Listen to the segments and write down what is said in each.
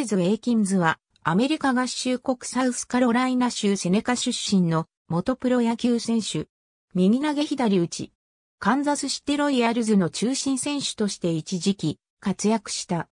メイズ・エイキンズは、アメリカ合衆国サウスカロライナ州セネカ出身の元プロ野球選手。右投げ左打ち。カンザスシテロイヤルズの中心選手として一時期活躍した。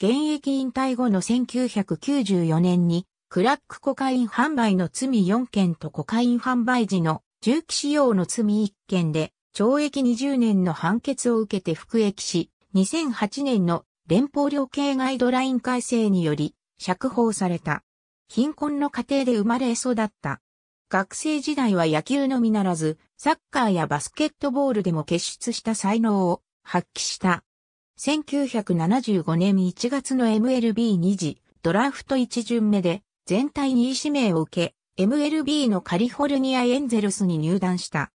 現役引退後の1994年にクラックコカイン販売の罪4件とコカイン販売時の銃器使用の罪1件で懲役20年の判決を受けて服役し、2008年の連邦量刑ガイドライン改正により釈放された。貧困の家庭で生まれ育った。学生時代は野球のみならず、サッカーやバスケットボールでも結出した才能を発揮した。1975年1月の MLB2 次ドラフト1巡目で全体2位指名を受け、MLB のカリフォルニアエンゼルスに入団した。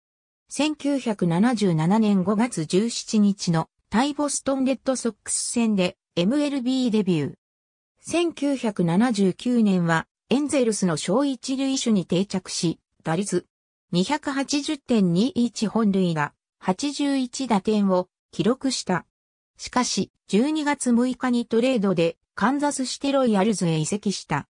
1977年5月17日の対ボストンレッドソックス戦で MLB デビュー。1979年はエンゼルスの小一塁手に定着し、打率280.21本塁打、81打点を記録した。しかし、12月6日にトレードでカンザスシテロイヤルズへ移籍した。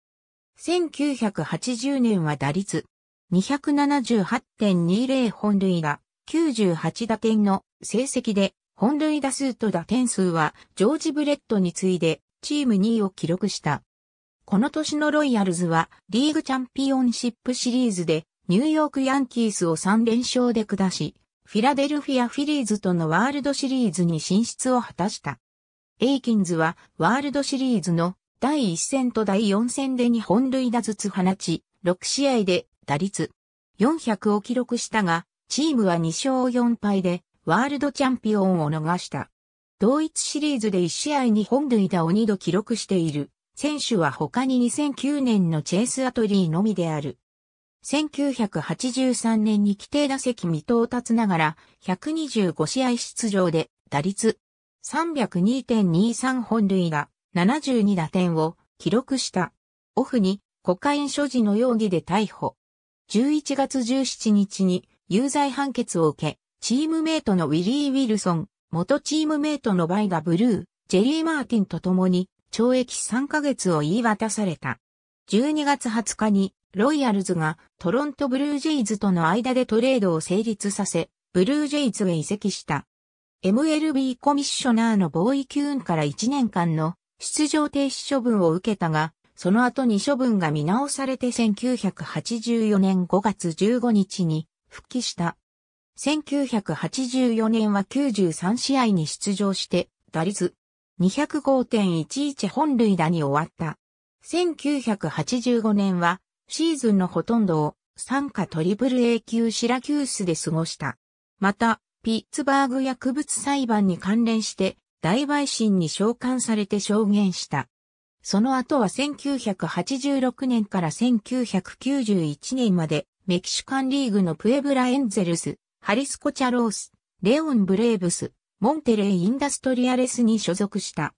1980年は打率278.20本塁打98打点の成績で本塁打数と打点数はジョージ・ブレッドに次いでチーム2位を記録した。この年のロイヤルズはリーグチャンピオンシップシリーズでニューヨークヤンキースを3連勝で下し、フィラデルフィア・フィリーズとのワールドシリーズに進出を果たした。エイキンズはワールドシリーズの第1戦と第4戦で2本塁打ずつ放ち、6試合で打率400を記録したが、チームは2勝4敗でワールドチャンピオンを逃した。同一シリーズで1試合に本塁打を2度記録している選手は他に2009年のチェイス・アトリーのみである。1983年に規定打席未到達ながら125試合出場で打率302.23本塁打72打点を記録した。オフにコカイン所持の容疑で逮捕。11月17日に有罪判決を受け、チームメイトのウィリー・ウィルソン、元チームメイトのバイガ・ブルー、ジェリー・マーティンと共に懲役3ヶ月を言い渡された。12月20日にロイヤルズがトロントブルージェイズとの間でトレードを成立させ、ブルージェイズへ移籍した。MLB コミッショナーのボーイ・キューンから1年間の出場停止処分を受けたが、その後に処分が見直されて1984年5月15日に復帰した。1984年は93試合に出場して打率205.11本塁打に終わった。1985年はシーズンのほとんどを参加トリプル A 級シラキュースで過ごした。また、ピッツバーグ薬物裁判に関連して大陪審に召喚されて証言した。その後は1986年から1991年までメキシカンリーグのプエブラエンゼルス、ハリスコチャロース、レオンブレーブス、モンテレイインダストリアレスに所属した。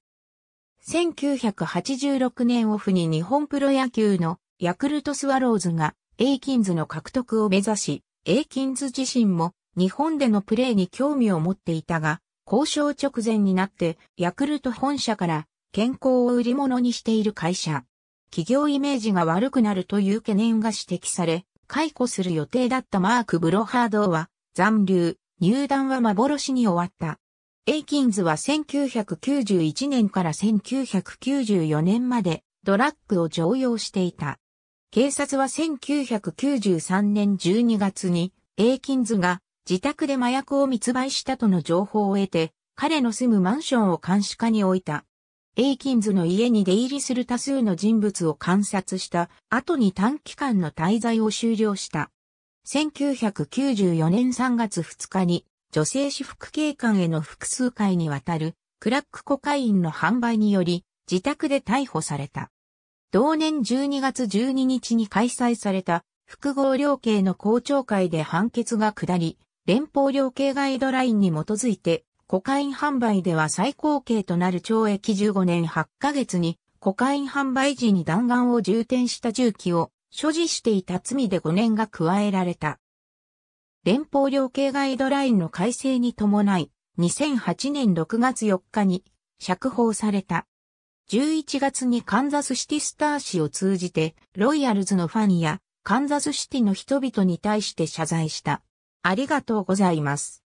1986年オフに日本プロ野球のヤクルトスワローズがエイキンズの獲得を目指し、エイキンズ自身も日本でのプレーに興味を持っていたが、交渉直前になってヤクルト本社から健康を売り物にしている会社。企業イメージが悪くなるという懸念が指摘され、解雇する予定だったマーク・ブロハードは残留、入団は幻に終わった。エイキンズは1991年から1994年までドラッグを常用していた。警察は1993年12月にエイキンズが自宅で麻薬を密売したとの情報を得て、彼の住むマンションを監視下に置いた。エイキンズの家に出入りする多数の人物を観察した後に短期間の滞在を終了した。1994年3月2日に女性私服警官への複数回にわたるクラックコカインの販売により自宅で逮捕された。同年12月12日に開催された複合量刑の公聴会で判決が下り、連邦量刑ガイドラインに基づいて、コカイン販売では最高刑となる懲役15年8ヶ月に、コカイン販売時に弾丸を充填した銃器を所持していた罪で5年が加えられた。連邦量刑ガイドラインの改正に伴い、2008年6月4日に釈放された。11月にカンザスシティスター氏を通じて、ロイヤルズのファンやカンザスシティの人々に対して謝罪した。ありがとうございます。